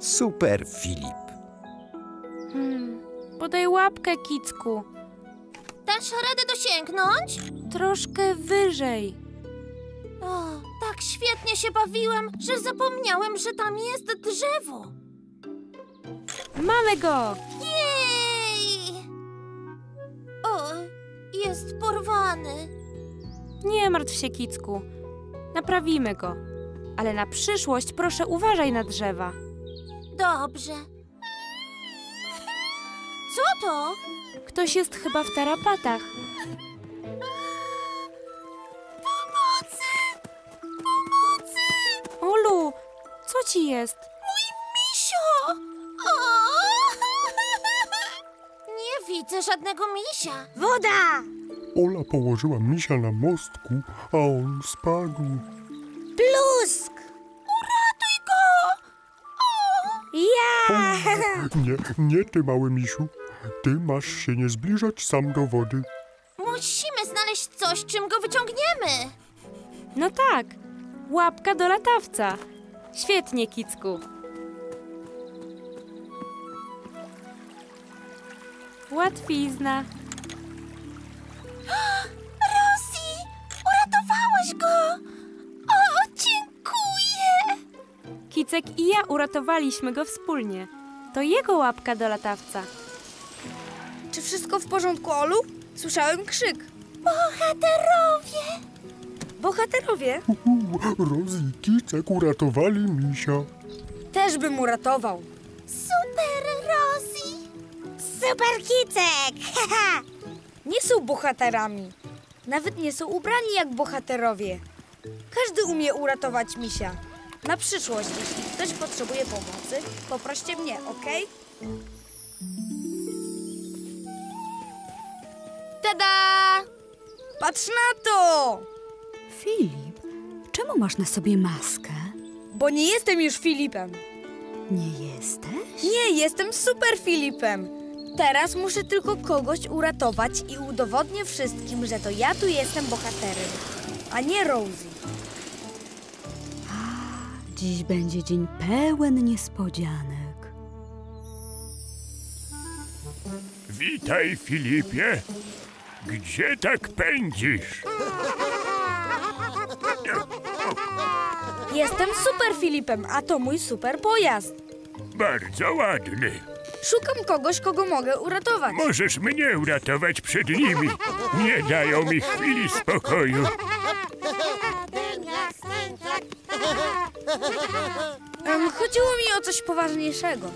Super Filip. Hmm, podaj łapkę, Kicku. Dasz radę dosięgnąć? Troszkę wyżej. O, tak świetnie się bawiłem, że zapomniałem, że tam jest drzewo. Mamy go! Jej! O, jest porwany. Nie martw się, Kicku. Naprawimy go. Ale na przyszłość proszę uważaj na drzewa. Dobrze. Co to? Ktoś jest chyba w tarapatach. Pomocy! Pomocy! Olu, co ci jest? Widzę żadnego misia. Woda! Ola położyła misia na mostku, a on spadł. Plusk! Uratuj go! Ja! Nie, nie ty, mały misiu. Ty masz się nie zbliżać sam do wody. Musimy znaleźć coś, czym go wyciągniemy. No tak, łapka do latawca. Świetnie, Kicku. Łatwizna. Rosie, uratowałeś go! O, dziękuję! Kicek i ja uratowaliśmy go wspólnie. To jego łapka do latawca. Czy wszystko w porządku, Olu? Słyszałem krzyk. Bohaterowie! Bohaterowie Rozy i Kicek uratowali misia. też bym uratował. Super! Super Kicek! nie są bohaterami. Nawet nie są ubrani jak bohaterowie. Każdy umie uratować misia. Na przyszłość, jeśli ktoś potrzebuje pomocy, poproście mnie, okej? Tada! Patrz na to! Filip, czemu masz na sobie maskę? Bo nie jestem już Filipem. Nie jesteś? Nie, jestem super Filipem. Teraz muszę tylko kogoś uratować i udowodnię wszystkim, że to ja tu jestem bohaterem, a nie Rosie. Dziś będzie dzień pełen niespodzianek. Witaj, Filipie. Gdzie tak pędzisz? Jestem super Filipem, a to mój super pojazd. Bardzo ładny. Szukam kogoś, kogo mogę uratować. Możesz mnie uratować przed nimi. Nie dają mi chwili spokoju. Em, chodziło mi o coś poważniejszego.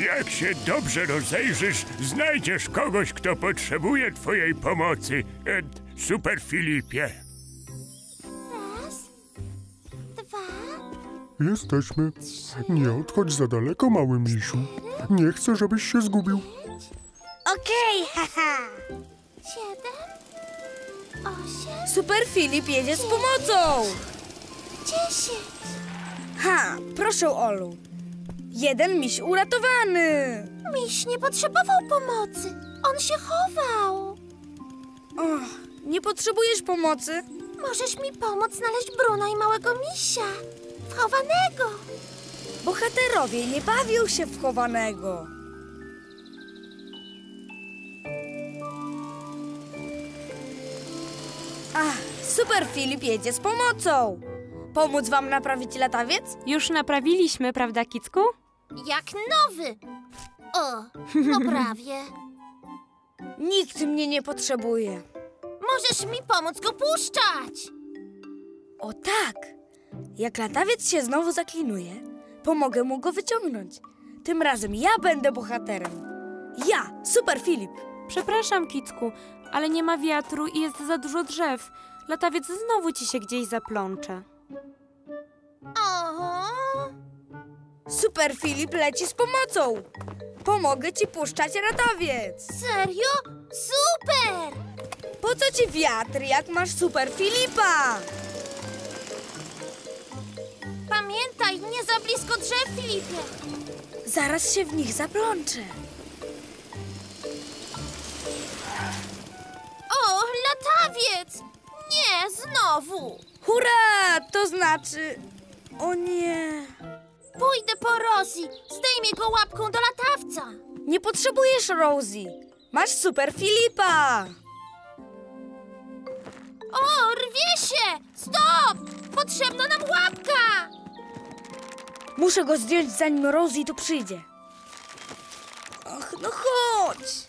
Jak się dobrze rozejrzysz, znajdziesz kogoś, kto potrzebuje twojej pomocy. E, super Filipie. Jesteśmy. Nie odchodź za daleko, mały misiu. Nie chcę, żebyś się zgubił. Okej, haha. siedem, osiem, Super Filip jedzie z pomocą. dziesięć. Ha, proszę Olu. Jeden miś uratowany. Miś nie potrzebował pomocy. On się chował. Och, nie potrzebujesz pomocy? Możesz mi pomóc znaleźć Bruna i małego misia. Wchowanego. Bohaterowie nie bawią się w chowanego. Ach, super Filip jedzie z pomocą. Pomóc wam naprawić latawiec? Już naprawiliśmy, prawda, Kicku? Jak nowy. O, no prawie. Nikt mnie nie potrzebuje. Możesz mi pomóc go puszczać. O tak! Jak latawiec się znowu zaklinuje, pomogę mu go wyciągnąć. Tym razem ja będę bohaterem. Ja, super Filip. Przepraszam, Kicku, ale nie ma wiatru i jest za dużo drzew. Latawiec znowu ci się gdzieś zaplącze. O, Super Filip leci z pomocą. Pomogę ci puszczać latawiec. serio? Super! Po co ci wiatr, jak masz super Filipa? Za blisko drzew, Filipie. Zaraz się w nich zaplączę. O, latawiec! Nie, Znowu! Hurra! To znaczy... O nie... Pójdę po Rosie. Zdejmie go łapką do latawca. Nie potrzebujesz Rosie. Masz super Filipa. O, rwie się! Stop! Potrzebna nam łapka! Muszę go zdjąć zanim Rosie tu przyjdzie. Och, no chodź.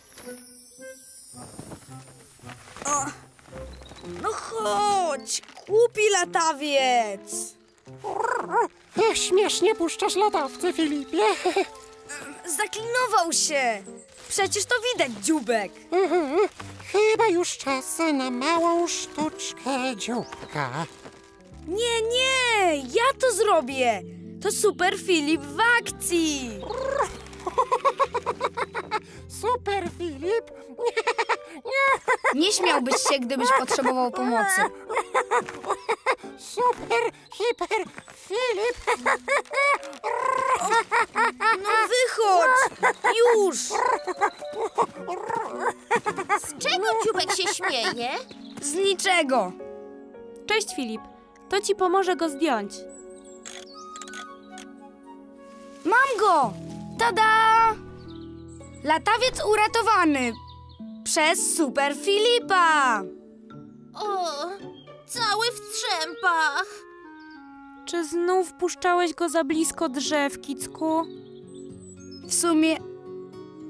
O, no chodź, głupi latawiec. Ech, śmiesznie puszczasz latawce, Filipie. Zaklinował się. Przecież to widać, dziubek. Mhm. Chyba już czas na małą sztuczkę dzióbka. Nie, nie, ja to zrobię. To super Filip w akcji. Super, Filip. Nie śmiałbyś się, gdybyś potrzebował pomocy. Super, hiper, Filip. No wychodź, już. Z czego dziubek się śmieje? Z niczego. Cześć Filip, to ci pomoże go zdjąć. Mam go! Tada! Latawiec uratowany przez Super Filipa. O, cały w strzępach. Czy znów puszczałeś go za blisko drzew, Kicku? W sumie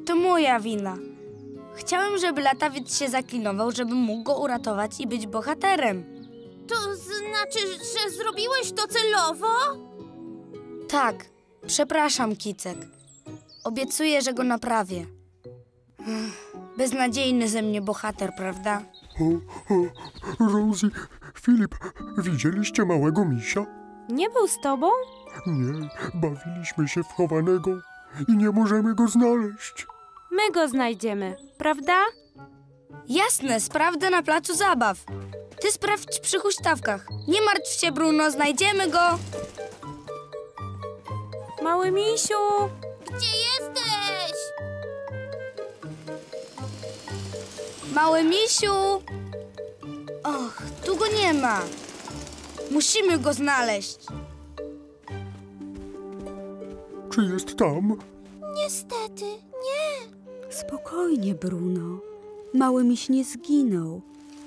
to moja wina. Chciałem, żeby latawiec się zaklinował, żebym mógł go uratować i być bohaterem. To znaczy, że zrobiłeś to celowo? Tak, przepraszam, Kicek. Obiecuję, że go naprawię. Beznadziejny ze mnie bohater, prawda? O, o, Rosie, Filip, widzieliście małego misia? Nie był z tobą? Nie, bawiliśmy się w chowanego i nie możemy go znaleźć. My go znajdziemy, prawda? Jasne, sprawdzę na placu zabaw. Ty sprawdź przy huśtawkach. Nie martw się, Bruno, znajdziemy go. Mały misiu! Gdzie jesteś? Mały misiu! Och, tu go nie ma. Musimy go znaleźć. Czy jest tam? Niestety, nie. Spokojnie, Bruno. Mały miś nie zginął.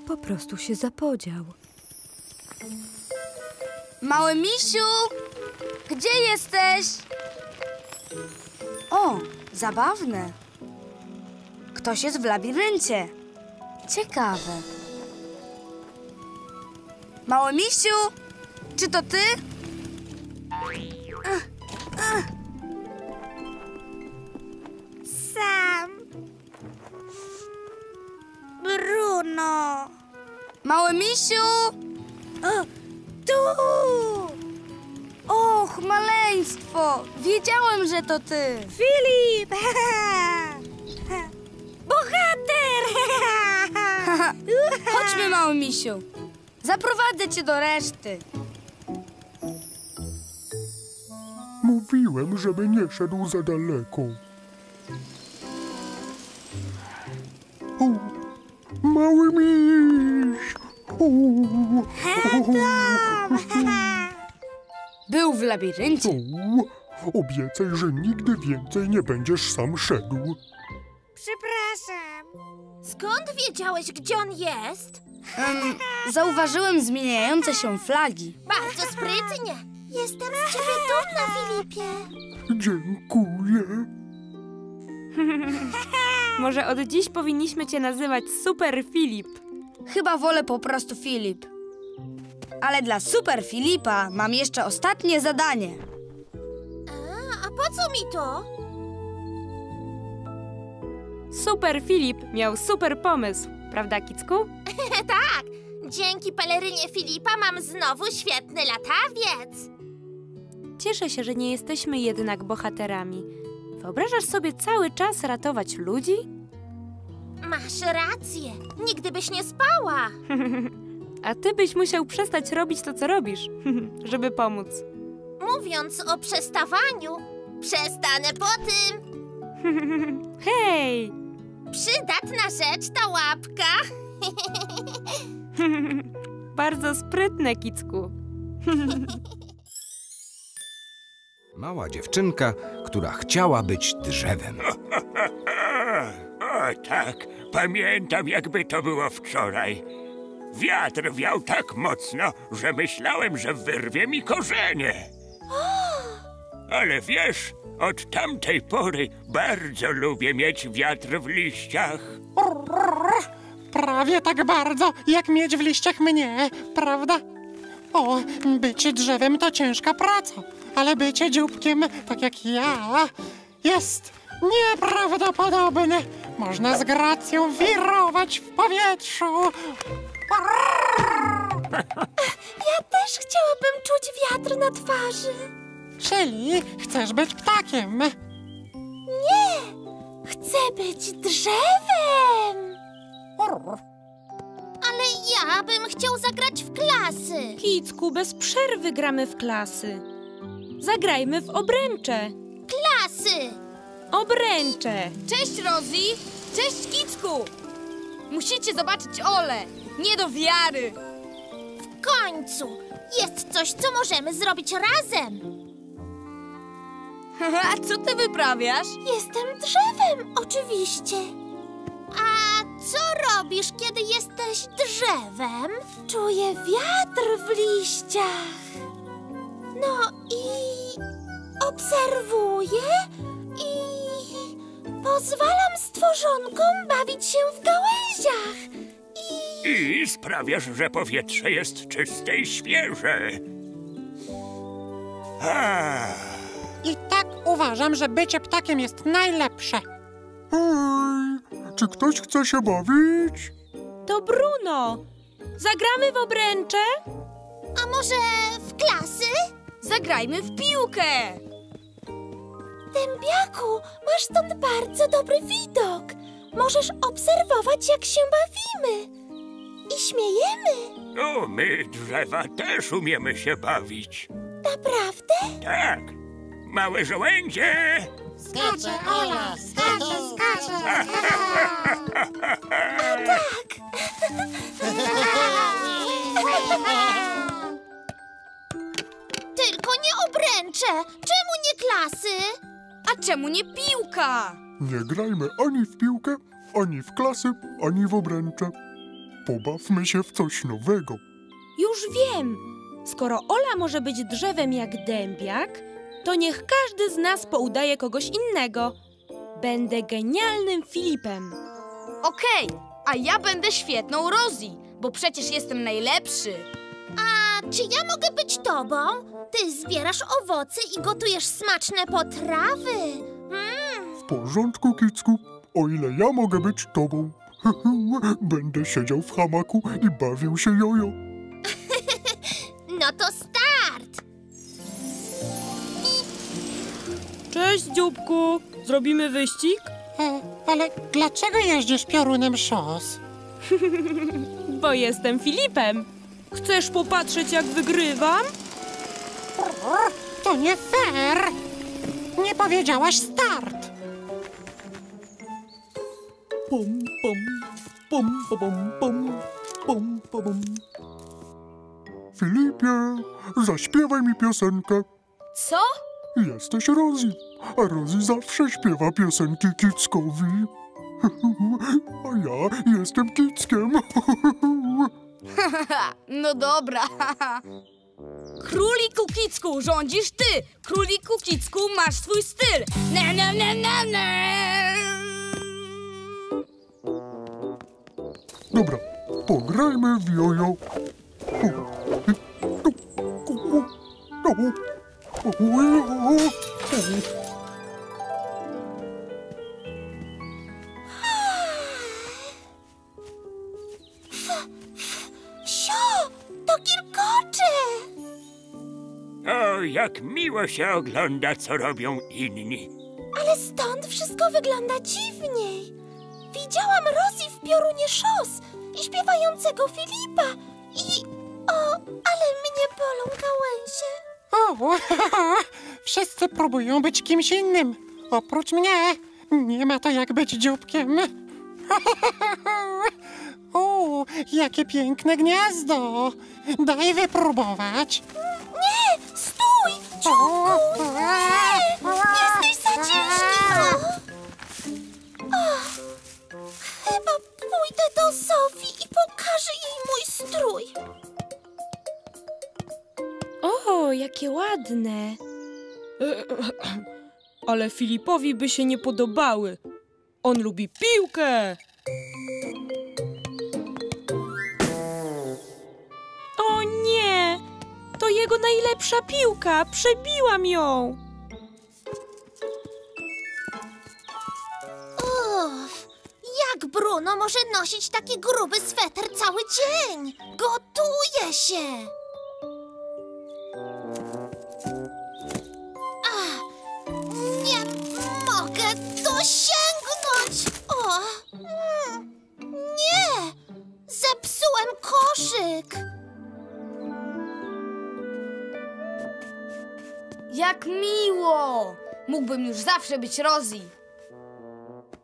Po prostu się zapodział. Mały misiu! Gdzie jesteś? O, zabawne. Ktoś jest w labiryncie. Ciekawe. Mały misiu! Czy to ty? Ach, ach. Sam. Bruno. Mały misiu! O, tu! Och, maleństwo! Wiedziałem, że to ty! Filip! Bohater! Chodźmy, mały misiu. Zaprowadzę cię do reszty. Mówiłem, żeby nie szedł za daleko. O, mały miś! O, Był w labiryncie. o, obiecaj, że nigdy więcej nie będziesz sam szedł. Przepraszam. Skąd wiedziałeś, gdzie on jest? Um, zauważyłem zmieniające się flagi. Bardzo sprytnie. Jestem z ciebie dumna, Filipie. Dziękuję. Może od dziś powinniśmy cię nazywać Super Filip. Chyba wolę po prostu Filip. Ale dla Super Filipa mam jeszcze ostatnie zadanie. A, a po co mi to? Super Filip miał super pomysł, prawda, Kicku? tak, dzięki pelerynie Filipa mam znowu świetny latawiec. Cieszę się, że nie jesteśmy jednak bohaterami. Wyobrażasz sobie cały czas ratować ludzi? Masz rację, nigdy byś nie spała. A ty byś musiał przestać robić to, co robisz, żeby pomóc. Mówiąc o przestawaniu, przestanę po tym. Hej! Przydatna rzecz ta łapka. Bardzo sprytne, Kicku. Mała dziewczynka, która chciała być drzewem. O tak, pamiętam jakby to było wczoraj. Wiatr wiał tak mocno, że myślałem, że wyrwie mi korzenie. Ale wiesz, od tamtej pory bardzo lubię mieć wiatr w liściach. Prawie tak bardzo, jak mieć w liściach mnie, prawda? O, bycie drzewem to ciężka praca, ale bycie dzióbkiem, tak jak ja, jest nieprawdopodobne. Można z gracją wirować w powietrzu. Ja też chciałabym czuć wiatr na twarzy. Czyli chcesz być ptakiem. Nie! Chcę być drzewem! Ale ja bym chciał zagrać w klasy. Kicku, bez przerwy gramy w klasy. Zagrajmy w obręcze. Klasy! Obręcze! Cześć, Rosie! Cześć, Kicku! Musicie zobaczyć Ole! Nie do wiary! W końcu! Jest coś, co możemy zrobić razem. A co ty wyprawiasz? Jestem drzewem, oczywiście. A co robisz, kiedy jesteś drzewem? Czuję wiatr w liściach. No i obserwuję i pozwalam stworzonkom bawić się w gałęziach. I sprawiasz, że powietrze jest czyste i świeże. Ah. I tak uważam, że bycie ptakiem jest najlepsze. Hej, czy ktoś chce się bawić? To Bruno! Zagramy w obręcze? A może w klasy? Zagrajmy w piłkę! Dębiaku, masz stąd bardzo dobry widok. Możesz obserwować, jak się bawimy. I śmiejemy. O, my drzewa też umiemy się bawić. Naprawdę? Tak. Małe żołędzie! Skacze, Ola, skacze, skacze. Tylko nie obręcze. Czemu nie klasy? A czemu nie piłka? Nie grajmy ani w piłkę, ani w klasy, ani w obręcze. Pobawmy się w coś nowego. Już wiem! Skoro Ola może być drzewem jak dębiak, to niech każdy z nas poudaje kogoś innego. Będę genialnym Filipem. Okej, a ja będę świetną Rosie, bo przecież jestem najlepszy. A czy ja mogę być tobą? Ty zbierasz owoce i gotujesz smaczne potrawy. Mm, W porządku, Kicku, o ile ja mogę być tobą. Będę siedział w hamaku i bawił się jojo. no to start. Cześć, dzióbku! Zrobimy wyścig? E, ale dlaczego jeździsz piorunem szos? Bo jestem Filipem. Chcesz popatrzeć, jak wygrywam? To nie fair. Nie powiedziałaś start. Pom, pom, pom, pom, pom, pom, pom, pom. Filipie, zaśpiewaj mi piosenkę. Co? Jesteś Rosie, a Rosie zawsze śpiewa piosenki Kickowi. A ja jestem Kickiem. No dobra. Króliku Kicku, rządzisz ty! Króliku Kicku, masz swój styl! Na, na, na, na, na. Dobra, pograjmy w jojo. Sio, to kilkocze. O, jak miło się ogląda, co robią inni. Ale stąd wszystko wygląda dziwniej. Widziałam Rosie w piorunie szos i śpiewającego Filipa. I... O, ale mnie bolą gałęzie. O, wszyscy próbują być kimś innym. Oprócz mnie. Nie ma to jak być dzióbkiem. O, jakie piękne gniazdo! Daj wypróbować. Nie, stój! Dzióbku! O, jakie ładne. Ale Filipowi by się nie podobały. On lubi piłkę. O nie! To jego najlepsza piłka. Przebiłam ją. Uff, jak Bruno może nosić taki gruby sweter cały dzień? Gotuje się! O, mm, nie! Zepsułem koszyk! Jak miło! Mógłbym już zawsze być Rosie.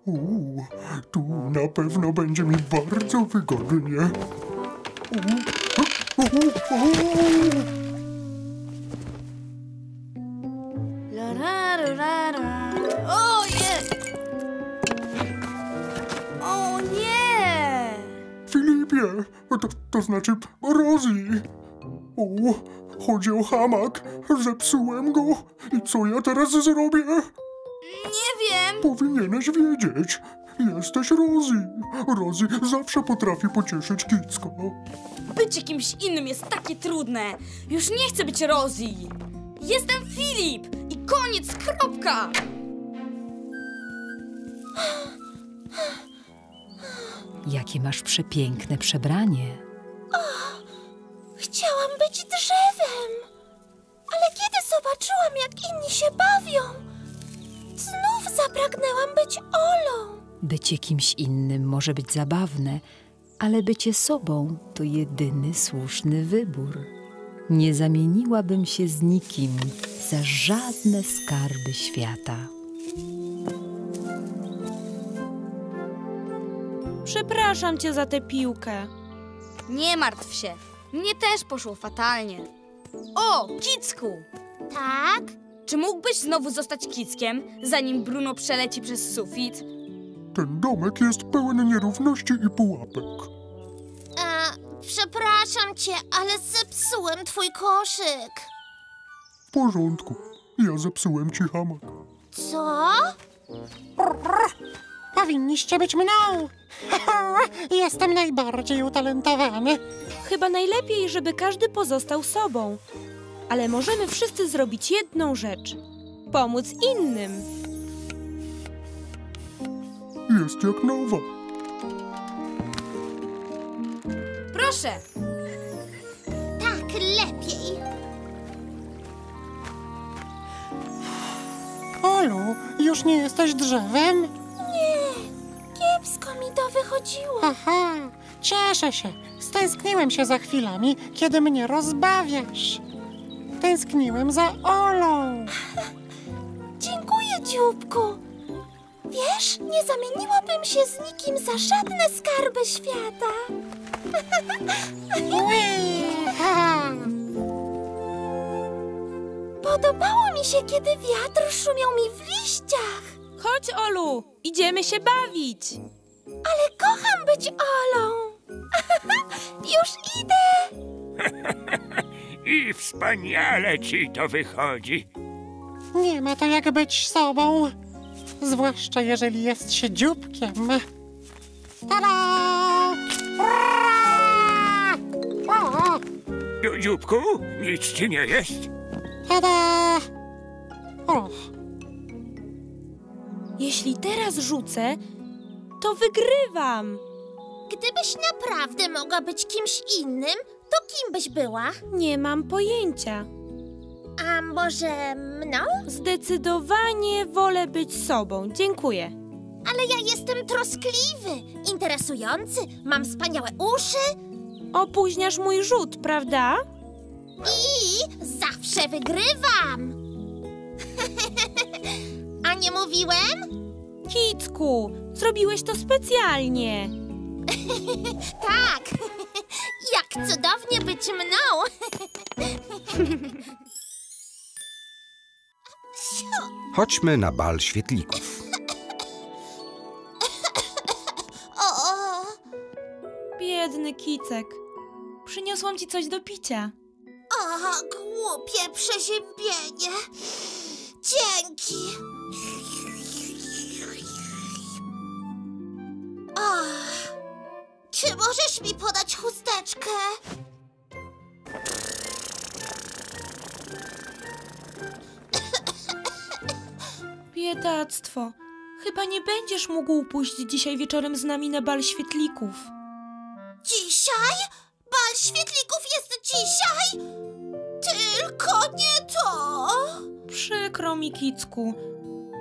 Uuu, tu na pewno będzie mi bardzo wygodnie. Uuu, uuu, uuu. Filipie, to, to znaczy Rosie. O, chodzi o hamak. Zepsułem go. I co ja teraz zrobię? Nie wiem! Powinieneś wiedzieć. Jesteś Rosie. Rosie zawsze potrafi pocieszyć Kicko. Bycie kimś innym jest takie trudne. Już nie chcę być Rosie. Jestem Filip i koniec, kropka! Jakie masz przepiękne przebranie. Chciałam być drzewem, ale kiedy zobaczyłam, jak inni się bawią, znów zapragnęłam być Olą. Bycie kimś innym może być zabawne, ale bycie sobą to jedyny słuszny wybór. Nie zamieniłabym się z nikim za żadne skarby świata. Przepraszam cię za tę piłkę. Nie martw się. Mnie też poszło fatalnie. O, Kicku! Tak? Czy mógłbyś znowu zostać Kickiem, zanim Bruno przeleci przez sufit? Ten domek jest pełen nierówności i pułapek. E, przepraszam cię, ale zepsułem twój koszyk. W porządku. Ja zepsułem ci hamak. Co? Powinniście być mną. Jestem najbardziej utalentowany. Chyba najlepiej, żeby każdy pozostał sobą. Ale możemy wszyscy zrobić jedną rzecz: pomóc innym. Jest jak nowa. Proszę! Tak, lepiej. Olu, już nie jesteś drzewem? Nie, kiepsko mi to wychodziło. Aha, cieszę się. Stęskniłem się za chwilami, kiedy mnie rozbawiasz. Tęskniłem za Olą. Dziękuję, dzióbku. Wiesz, nie zamieniłabym się z nikim za żadne skarby świata. Podobało mi się, kiedy wiatr szumiał mi w liściach. Chodź, Olu, idziemy się bawić. Ale kocham być Olą. Już idę. I wspaniale ci to wychodzi. Nie ma to jak być sobą. Zwłaszcza jeżeli jest się dzióbkiem. Tada! Ura! O, Dziu- Dzióbku, nic ci nie jest? tada! O, Jeśli teraz rzucę, to wygrywam. Gdybyś naprawdę mogła być kimś innym, to kim byś była? Nie mam pojęcia. A może mną? Zdecydowanie wolę być sobą. Dziękuję. Ale ja jestem troskliwy, interesujący, mam wspaniałe uszy Opóźniasz mój rzut, prawda? i zawsze wygrywam. A nie mówiłem? Kicku, zrobiłeś to specjalnie. Tak! Jak cudownie być mną! Chodźmy na bal świetlików. O, Biedny Kicek. Przyniosłam ci coś do picia. o, głupie przeziębienie! Dzięki! Czy możesz mi podać chusteczkę? Biedactwo. Chyba nie będziesz mógł pójść dzisiaj wieczorem z nami na bal świetlików. Dzisiaj? Bal świetlików jest dzisiaj? Tylko nie to! Przykro mi, Kicku.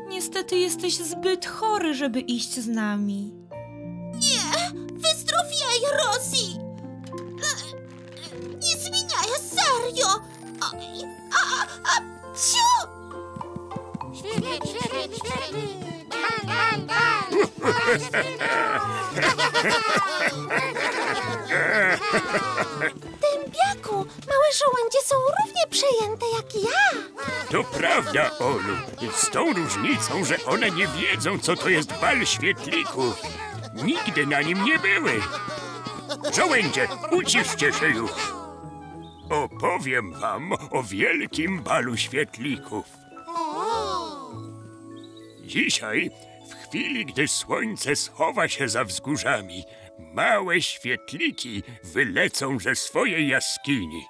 Niestety jesteś zbyt chory, żeby iść z nami. E, e, Nie zmieniaj, serio! A, a, a, ciu! Dębiaku, małe żołędzie są równie przejęte jak ja. To prawda, Olu. Z tą różnicą, że one nie wiedzą, co to jest bal świetlików. Nigdy na nim nie były. Żołędzie, uciszcie się już. Opowiem wam o wielkim balu świetlików. Dzisiaj, w chwili, gdy słońce schowa się za wzgórzami, małe świetliki wylecą ze swojej jaskini.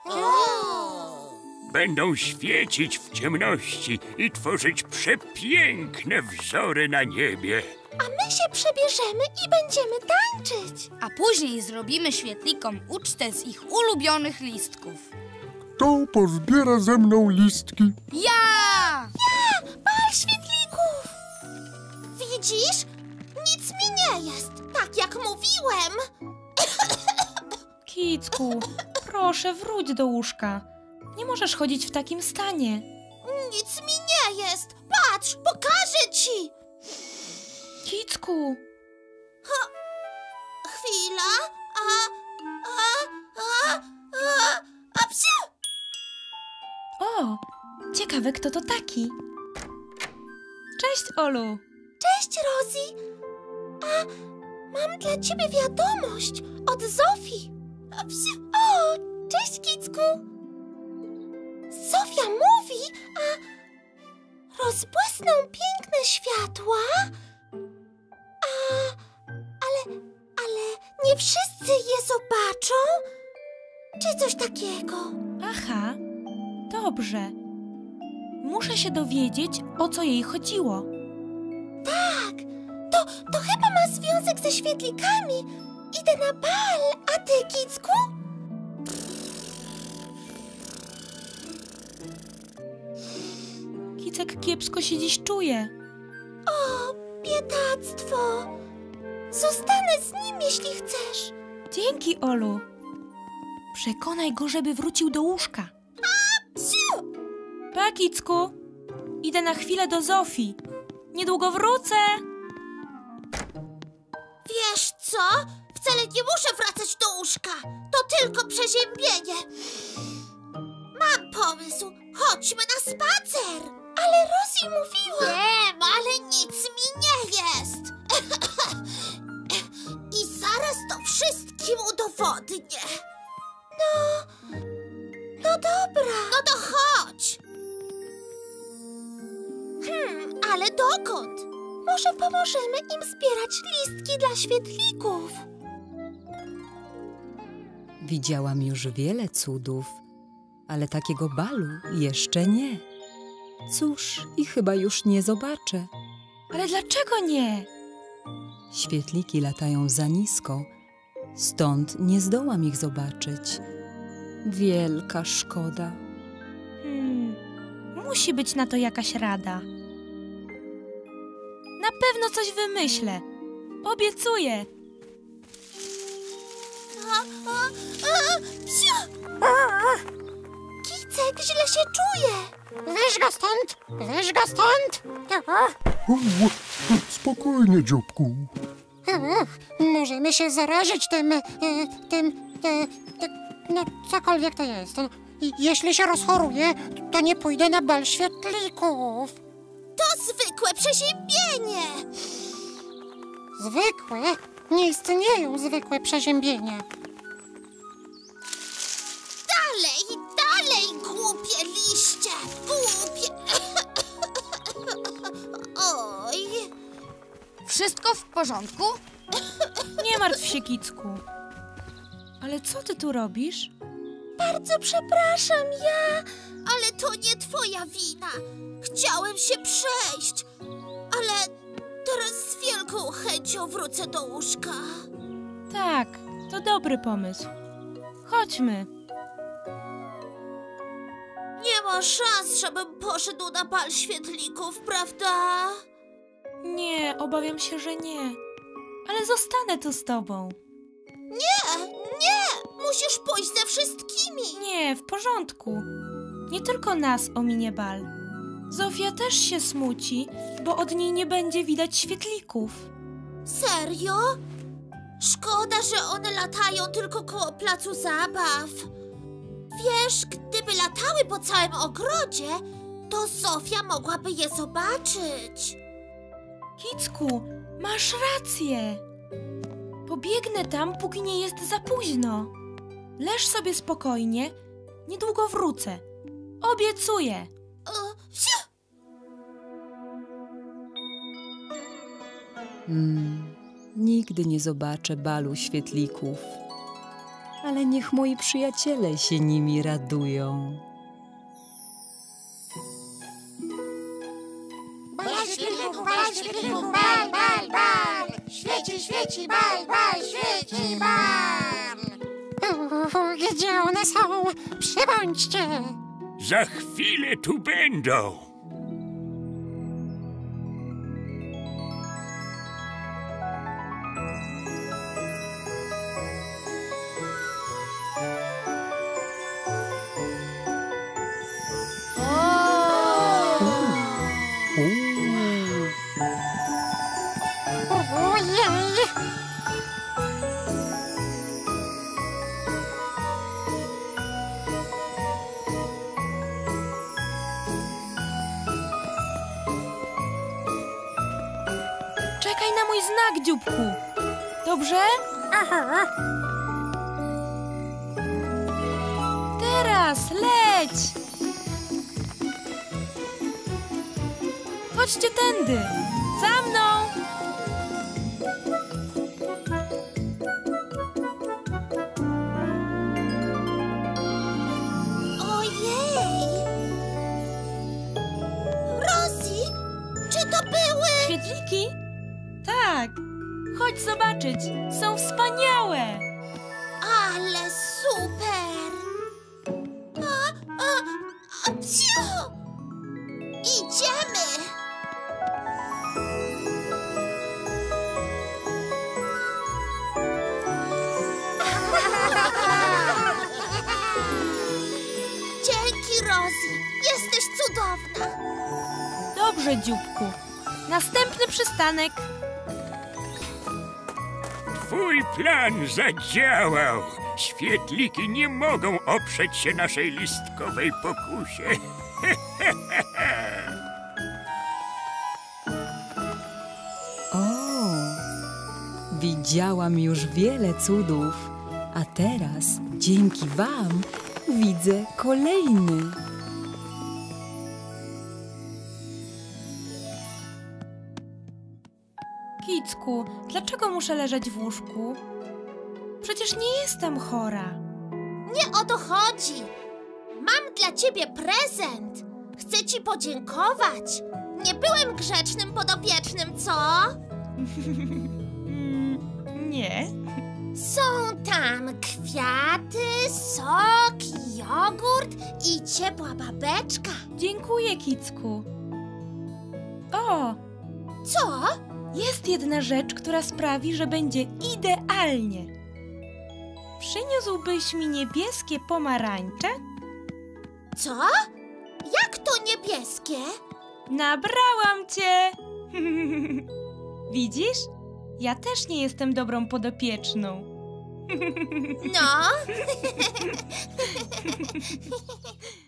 Będą świecić w ciemności i tworzyć przepiękne wzory na niebie. A my się przebierzemy i będziemy tańczyć. A później zrobimy świetlikom ucztę z ich ulubionych listków. Kto pozbiera ze mną listki? Ja! Bal świetlików! Widzisz? Nic mi nie jest, tak jak mówiłem. Kicku, proszę wróć do łóżka. Nie możesz chodzić w takim stanie. Nic mi nie jest. Patrz, pokażę ci. Kicku, Chwila. A, a, a, a, a psiu! o, ciekawe kto to taki. Cześć, Olu. Cześć, Rosie. A mam dla ciebie wiadomość od Zofii. Psiu. O, cześć, Kicku. Zofia mówi, a rozbłysną piękne światła, a ale, ale nie wszyscy je zobaczą, czy coś takiego. Aha, dobrze. Muszę się dowiedzieć, o co jej chodziło. Tak, to, to chyba ma związek ze świetlikami. Idę na bal, a ty, Kicku? Kicek kiepsko się dziś czuje. O, biedactwo. Zostanę z nim, jeśli chcesz. Dzięki, Olu. Przekonaj go, żeby wrócił do łóżka. Psiu! Pa, Kicku. Idę na chwilę do Zofii. Niedługo wrócę. Wiesz co? Wcale nie muszę wracać do łóżka. To tylko przeziębienie. Mam pomysł. Chodźmy na spacer. Ale Rosie mówiła... Wiem, ale nic mi nie jest. I zaraz to wszystkim udowodnię. No... No dobra. No to chodź. Hmm, ale dokąd? Może pomożemy im zbierać listki dla świetlików. Widziałam już wiele cudów, ale takiego balu jeszcze nie. Cóż, i chyba już nie zobaczę. Ale dlaczego nie? Świetliki latają za nisko, stąd nie zdołam ich zobaczyć. Wielka szkoda. Hmm, musi być na to jakaś rada. Na pewno coś wymyślę. Obiecuję. A, a, a, psiu! Kicek źle się czuje. Weź go stąd! Weź go stąd! U, spokojnie, dzióbku. Możemy się zarazić tym, e, tym, e, te, no cokolwiek to jest. No, i jeśli się rozchoruję, to nie pójdę na bal świetlików. To zwykłe przeziębienie. Zwykłe? Nie istnieją zwykłe przeziębienia. Dalej, dalej, głupie liście. Głupie. Oj. Wszystko w porządku? Nie martw się, Kicku. Ale co ty tu robisz? Bardzo przepraszam, ja. Ale to nie twoja wina. Chciałem się przejść. Ale teraz z wielką chęcią wrócę do łóżka. Tak, to dobry pomysł. Chodźmy. Nie ma szans, żebym poszedł na bal świetlików, prawda? Nie, obawiam się, że nie. Ale zostanę tu z tobą. Nie, nie! Musisz pójść ze wszystkimi. Nie, w porządku. Nie tylko nas ominie bal. Zofia też się smuci, bo od niej nie będzie widać świetlików. Serio? Szkoda, że one latają tylko koło placu zabaw. Wiesz, gdyby latały po całym ogrodzie, to Zofia mogłaby je zobaczyć. Kicku, masz rację. Pobiegnę tam, póki nie jest za późno. Leż sobie spokojnie, niedługo wrócę. Obiecuję. O, wsiu! Mm, nigdy nie zobaczę balu świetlików. Ale niech moi przyjaciele się nimi radują. Bal świetlików, bal bal, bal, bal! Świeci, świeci, bal, bal, świeci, bal! Uuu, Gdzie one są? Przybądźcie! Za chwilę tu będą. Mój znak, dzióbku. Dobrze? Aha! Teraz leć! Chodźcie tędy. Za mną! Dobrze, dzióbku. Następny przystanek. Twój plan zadziałał. Świetliki nie mogą oprzeć się naszej listkowej pokusie. O, widziałam już wiele cudów, a teraz dzięki Wam widzę kolejny. Dlaczego muszę leżeć w łóżku? Przecież nie jestem chora. Nie o to chodzi. Mam dla ciebie prezent. Chcę ci podziękować. Nie byłem grzecznym podopiecznym, co? Mm, nie. Są tam kwiaty, sok, jogurt i ciepła babeczka. Dziękuję, Kicku. O, Co? Jest jedna rzecz, która sprawi, że będzie idealnie. Przyniósłbyś mi niebieskie pomarańcze? Co? Jak to niebieskie? Nabrałam cię! Widzisz? Ja też nie jestem dobrą podopieczną. No.